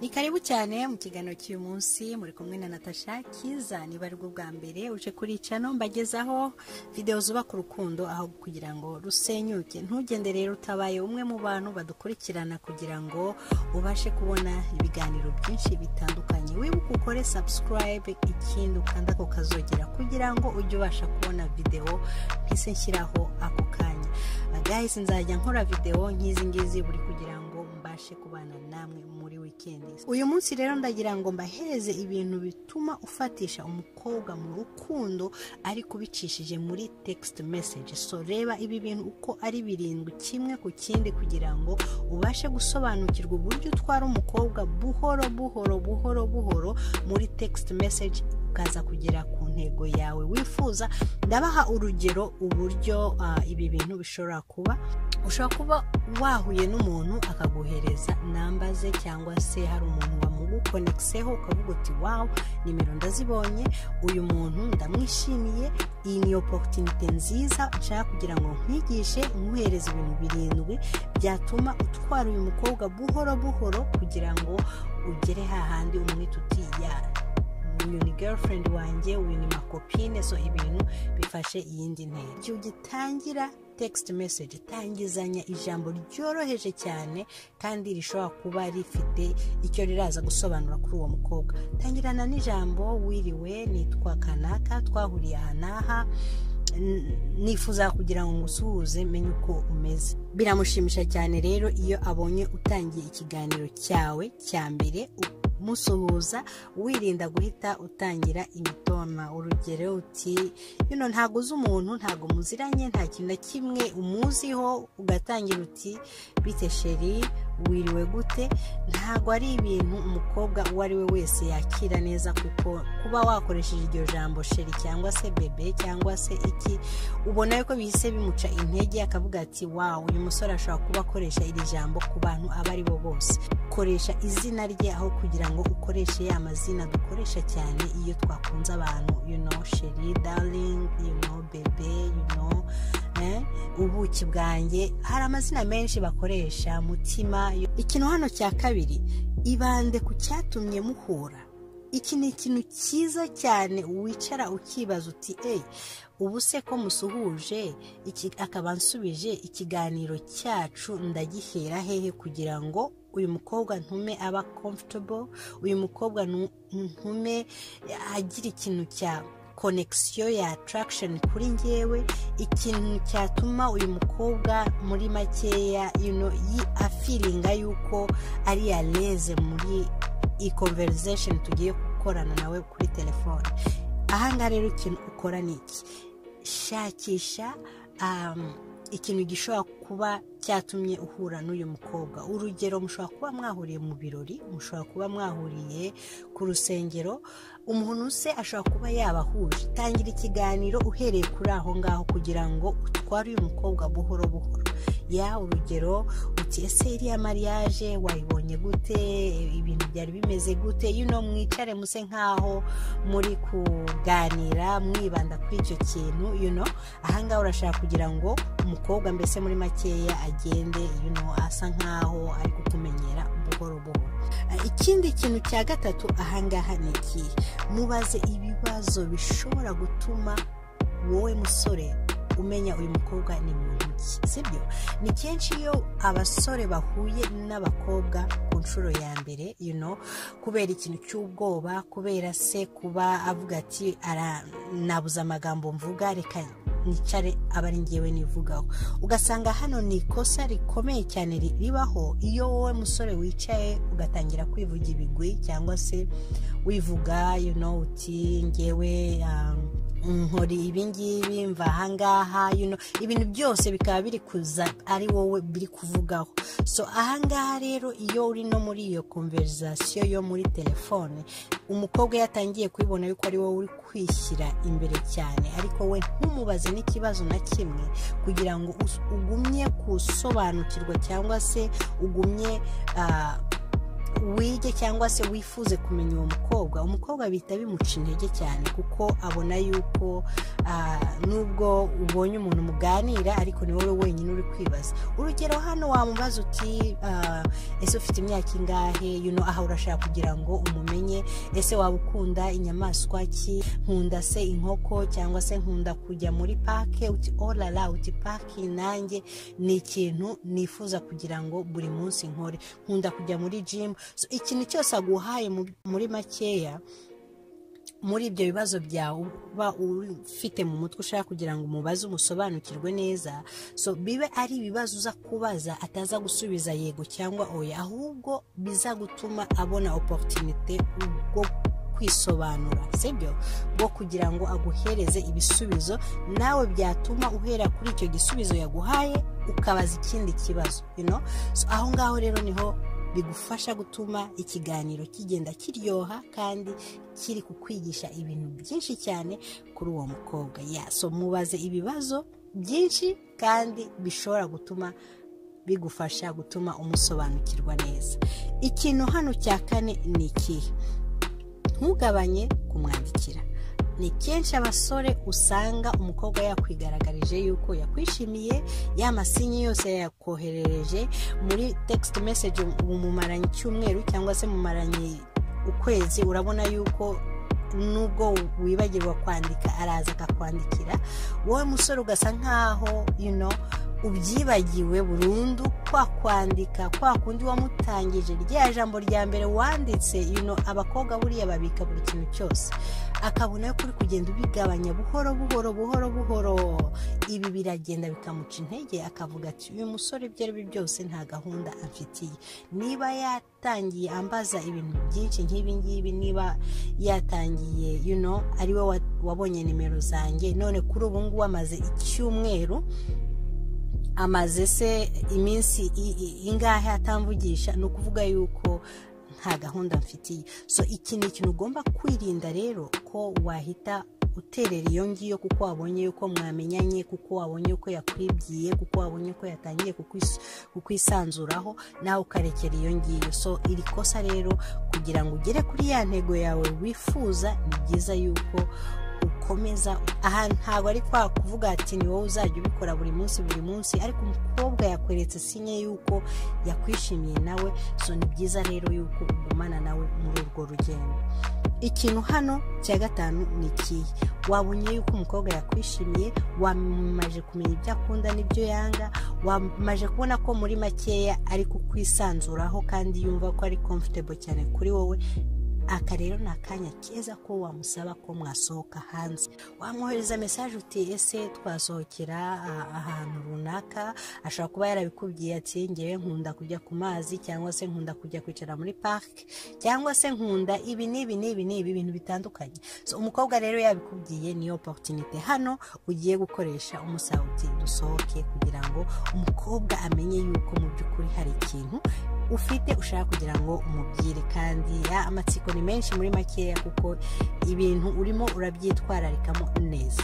ni karibu cyane mu kiganiro cy'uyu munsi. Muri kumwe na natasha kiza niba ari bwo bwa mbere uje kuri cano mbagezaho videwo zubaka urukundo aho kugira ngo rusenyuke. Ntugende rero utabaye umwe mu bantu badukurikirana kugira ngo ubashe kubona ibiganiro byinshi bitandukanye. Wibuke ukore subscribe ikindi ukanda ako kazogera kugira ngo ujye ubasha kubona videwo mpise nshyiraho ako kanya. Guys nzajya nkora videwo nk'izi ngizi buri kugira ngo mbashe kubana namwe muri wikendi uyu munsi rero ndagira ngo mbahereze ibintu bituma ufatisha umukobwa mu rukundo ariko ubicishije muri text message. So reba ibi bintu uko ari birindwi kimwe ku kindi kugira ngo ubashe gusobanukirwa uburyo utwara umukobwa buhoro buhoro buhoro buhoro muri text message ukaza kugera ku ntego yawe. Wifuza ndabaha urugero uburyo uh, ibi bintu bishobora kuba. Ushobora kuba wahuye n'umuntu akaguhereza namba ze cyangwa se hari umuntu wamugukonekiseho ukavuga uti wawu nimero ndazibonye uyu muntu ndamwishimiye iyi ni oporutinite nziza nshaka kugira ngo nkwigishe nkuhereze ibintu birindwi byatuma utwara uyu mukobwa buhoro buhoro kugira ngo ugere hahandi umwita uti uyu ni girlfriend wanjye uyu ni makopine so ibintu bifashe iyindi ntera. Igihe ugitangira text message tangizanya ijambo ryoroheje cyane kandi rishobora kuba rifite icyo riraza gusobanura kuri uwo mukobwa. Tangirana n'ijambo wiriwe nitwa kanaka twahuriye aha n'aha nifuza kugira ngo ngusuhuze menye uko umeze. Biramushimisha cyane rero iyo abonye utangiye ikiganiro cyawe cya mbere musuhuza wirinda guhita utangira imitoma urugero uti yuno ntabwo uzi umuntu ntabwo muziranye nta kintu na kimwe umuziho ugatangira uti bite sheri wiriwe gute ntabwo ari ibintu umukobwa uwo ari we wese yakira neza kuko kuba wakoresheje iryo jambo sheri cyangwa se bebe cyangwa se iki ubona yuko bihise bimuca intege akavuga ati wawu uyu musore ashobora kuba akoresha iri jambo ku bantu abo ari bo bose koresha izina rye aho kugira ngo ukoreshe ya mazina dukoresha cyane iyo twakunze abantu you know sheri darling you know bebe you know? Ubuki bwanjye hari amazina menshi bakoresha mutima. Ikintu hano cya kabiri ibande ku cyatumye muhura iki ni ikintu cyiza cyane wicara ukibaza uti eyi ubu se ko musuhuje? Akaba nsubije ikiganiro cyacu ndagihera hehe kugira ngo uyu mukobwa ntume aba comfortable uyu mukobwa ntume agira ikintu cya konekisiyo ya attraction kuri ngewe ikintu cyatuma uyu mukobwa muri makeya afiringa yuko ari yareze muri iyi conversation tugiye gukorana nawe kuri telefone. Ahangaha rero ikintu ukora ni iki? Shakisha ikintu gishobora kuba cyatumye uhura n'uyu mukobwa. Urugero mushobora kuba mwahuriye mu birori mushobora kuba mwahuriye ku rusengero umuntu se ashobora kuba yabahuje. Tangira ikiganiro uhereye kuri aho ngaho kugira ngo utware uyu mukobwa buhoro buhoro. Ya urugero uti ese iriya mariage wayibonye gute ibintu byari bimeze gute yuno mwicare muse nkaho muri kuganira mwibanda kuri icyo kintu yuno ahangaha urashaka kugira ngo umukobwa mbese muri makeya agende yuno asa nkaho ari kukumenyera buhoro buhoro. Ikindi kintu cya gatatu ahangaha ni ikihe mubaze ibibazo bishobora gutuma wowe musore umenya uyu mukobwa ni ki sibyo? Ni kenshi iyo abasore bahuye n'abakobwa ku nshuro ya mbere you know, kubera ikintu cy'ubwoba kubera se kuba avuga ati nabuze amagambo mvuga reka nicare aba ari ngewe nivugaho. Ugasanga hano ni ikosa rikomeye cyane ribaho. Iyo wowe musore wicaye ugatangira kwivuga ibigwi cyangwa se wivuga you know, uti ngewe nkori ibingibi mva ahangaha ibintu byose bikaba biri kuza ari wowe biri kuvugaho. So ahangaha rero iyo uri no muri iyo konverizasiyo yo muri telefone umukobwa yatangiye kubibona yuko ari wowe uri kwishyira imbere cyane ariko we ntumubaze n'ikibazo na kimwe kugira ngo ugumye gusobanukirwa cyangwa se ugumye wige cyangwa se wifuze kumenya uwo mukobwa. Umukobwa bihita bimuca intege cyane kuko abona yuko nubwo ubonye umuntu muganira ariko ni wowe wenyine uri kwibaza. Urugero hano wamubaza uti ese ufite imyaka ingahe? Aha urashaka kugira ngo umumenye ese waba ukunda inyamaswa ki? Nkunda se inkoko cyangwa se nkunda kujya muri pake uti orara uti pake nanjye. Ni ikintu nifuza kugira ngo buri munsi nkore. Nkunda kujya muri jimu ikintu cyose aguhaye muri makeya muri ibyo bibazo byawe uba ufite mu mutwe ushaka kugira ngo umubaze umusobanukirwe neza so bibe ari ibibazo uza kubaza ataza gusubiza yego cyangwa oya ahubwo biza gutuma abona oporutinite bwo kwisobanura sibyo? Bwo kugira ngo aguhereze ibisubizo nawe byatuma uhera kuri icyo gisubizo yaguhaye ukabaza ikindi kibazo aho ngaho rero ni ho bigufasha gutuma ikiganiro kigenda kiryoha kandi kiri kukwigisha ibintu byinshi cyane kuri uwo mukobwa. Yaso mubaze ibibazo byinshi kandi bishobora gutuma bigufasha gutuma umusobanukirwa neza. Ikintu hano cya kane ni ikihe? Ntugabanye kumwandikira. Ni kenshi abasore usanga umukobwa yakwigaragaje yuko yakwishimiye ya masinye yose yakoherereje muri tegisiti meseje mumaranye icyumweru cyangwa se mumaranye ukwezi urabona yuko nubwo wibagirwa kwandika araza akakwandikira. Wowe musore ugasa nkaho you ubyibagiwe burundu kwa kwandika kwa kundi wamutangije. Rya jambo rya mbere wanditse abakobwa buriya babika buri kintu cyose. Akabona yuko uri kugenda ubigabanya buhoro buhoro buhoro buhoro. Ibi biragenda bikamuca intege akavuga ati uyu musore ibyo ari byo byose nta gahunda afitiye. Niba yatangiye ambaza ibintu byinshi nk'ibi ngibi niba yatangiye ari we wabonye nimero zanjye. None kuri ubu ngubu amaze icyumweru amaze se iminsi ingahe atamvugisha? Ni ukuvuga yuko nta gahunda mfitiye. So iki ni ikintu ugomba kwirinda rero ko wahita uterera iyo ngiyo kuko wabonye yuko mwamenyanye kuko wabonye ko yakwibwiye kuko wabonye ko yatangiye kukwisanzuraho nawe ukarekera iyo ngiyo. So iri kosa rero kugira ngo ugere kuri ya ntego yawe wifuza ni byiza yuko ukomeza aha ntabwo ari kwa kuvuga ati ni wowe uzajya ubikora buri munsi buri munsi. Ariko umukobwa yakweretse sinye yuko yakwishimiye nawe. So ni byiza rero yuko ugumana nawe muri urwo rugendo. Ikintu hano cya gatanu ni ikihe? Wabonye yuko umukobwa yakwishimiye? Wamaje kumenya ibyo akunda n'ibyo yanga? Wamaje kubona ko muri makeya ari kukwisanzuraho kandi yumva ko ari comfortable cyane kuri wowe? Aka rero ni akanya keza ko wamusaba ko mwasohoka hanze. Wamwohereza mesaje uti ese twasohokera ahantu runaka? Ashobora kuba yarabikubwiye ati ngewe nkunda kujya ku mazi cyangwa se nkunda kujya kwicara muri parike cyangwa se nkunda ibi n'ibi n'ibi n'ibi ibintu bitandukanye. Umukobwa rero yabikubwiye niyo oporutinite hano ugiye gukoresha umusaba uti dusohoke kugira ngo umukobwa amenye yuko mu by'ukuri hari ikintu ufite ushaka kugira ngo umubwire. Kandi amatsiko ni menshi muri makeya kuko ibintu urimo urabyitwararikamo neza.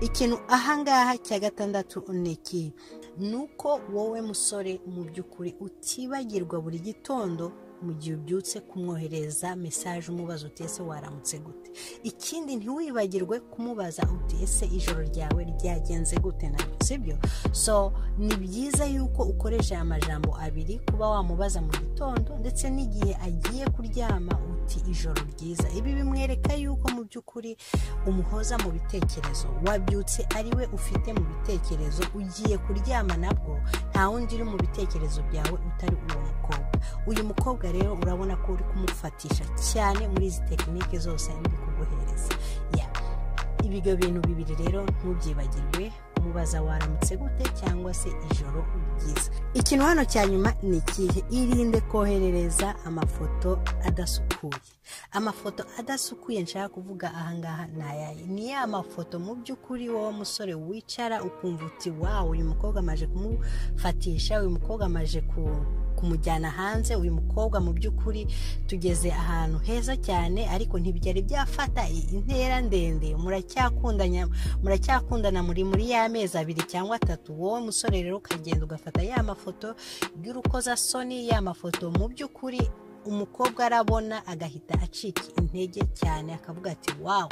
Ikintu ahangaha cya gatandatu ni iki? Ni uko wowe musore mu by'ukuri utibagirwa buri gitondo mu gihe ubyutse kumwohereza mesaje umubaza uti ese waramutse gute? Ikindi ntiwibagirwe kumubaza uti ese ijoro ryawe ryagenze gute? Nabyo sibyo? So ni byiza yuko ukoresha aya majambo abiri kuba wamubaza mu gitondo ndetse n'igihe agiye kuryama uti ijoro ryiza. Ibi bimwereka yuko mu by'ukuri umuhoza mu bitekerezo. Wabyutse ari we ufite mu bitekerezo. Ugiye kuryama nabwo nta wundi uri mu bitekerezo byawe utari uwo mukobwa. Uyu mukobwa rero urabona ko uri kumufatisha cyane muri izi tekinike zose ndi kuguhereza ibyo bintu bibiri rero ntubyibagirwe kumubaza waramutse gute cyangwa se ijoro ryiza ikintu hano cya nyuma ni ikihe? Irinde koherereza amafoto adasukuye. Amafoto adasukuye nshaka kuvuga ahangaha ni ayahe? Ni ya mafoto mu by'ukuri wowe musore wicara ukumva uti wawe uyu mukobwa amaje kumufatisha uyu mukobwa amaje ku kumujyana hanze uyu mukobwa mu by'ukuri tugeze ahantu heza cyane ariko ntibyari byafata intera ndende. Muracyakundana muri muri y'amezi abiri cyangwa atatu. Wowe musore rero ukagenda ugafata ya mafoto y'urukozasoni ya mafoto mu by'ukuri umukobwa arabona agahita acika intege cyane akavuga ati wawu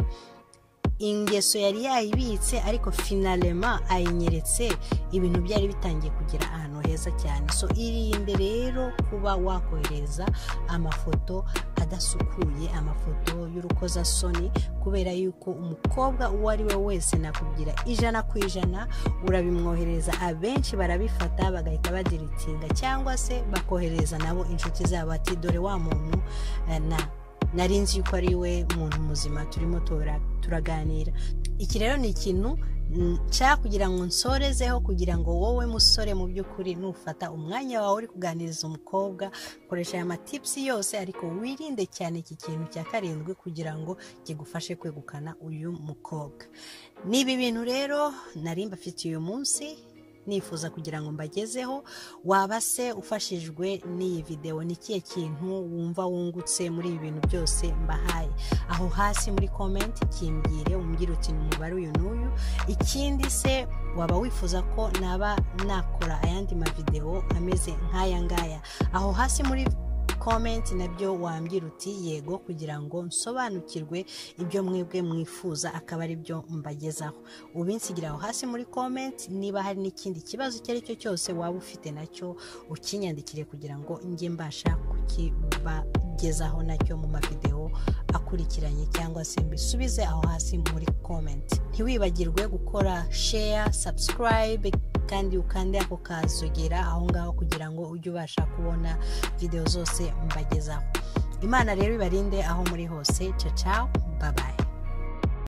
ingeso yari yayibitse ariko finalema ayinyeretse. Ibintu byari bitangiye kugera ahantu heza cyane. So irinde rero kuba wakohereza amafoto adasukuye amafoto y'urukozasoni kubera yuko umukobwa uwo ari we wese nakubwira ijana ku ijana urabimwohereza abenshi barabifata bagahita badiritinga cyangwa se bakohereza nabo inshuti zabo ati dore wa muntu na nari nzi yuko ari we muntu muzima turimo turaganira. Iki rero ni ikintu nshaka kugira ngo nsorezeho kugira ngo wowe musore mu by'ukuri nufata umwanya wawe uri kuganiriza umukobwa koresha aya matipusi yose ariko wirinde cyane iki kintu cya karindwi kugira ngo kigufashe kwegukana uyu mukobwa. Ni ibi bintu rero nari mbafitiye uyu munsi. Nifuza kugira ngo mbagezeho waba se ufashijwe n'iyi videwo ni ikihe kintu wumva wungutse muri ibi bintu byose mbahaye? Aho hasi muri komenti kimbwire umbwire uti ni umubare uyu n'uyu. Ikindi se waba wifuza ko naba nakora ayandi mavidewo ameze nk'aya ngaya? Aho hasi muri komenti na byo wambwira uti yego kugira ngo nsobanukirwe ibyo mwebwe mwifuza akaba ari byo mbagezaho. Ubinsigira aho hasi muri komenti niba hari n'ikindi kibazo icyo ari cyo cyose waba ufite na cyo ukinyandikire kugira ngo njye mbasha kukibagezaho na cyo mu mavidewo akurikiranye cyangwa se mbisubize aho hasi muri komenti ntiwibagirwe gukora sheya sabusikarayibe kandi ukande ako kazogera aho ngaho kugira ngo ujye ubasha kubona videwo zose mbagezaho. Imana rero ibarinde aho muri hose. Cacaho babaye